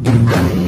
Dime.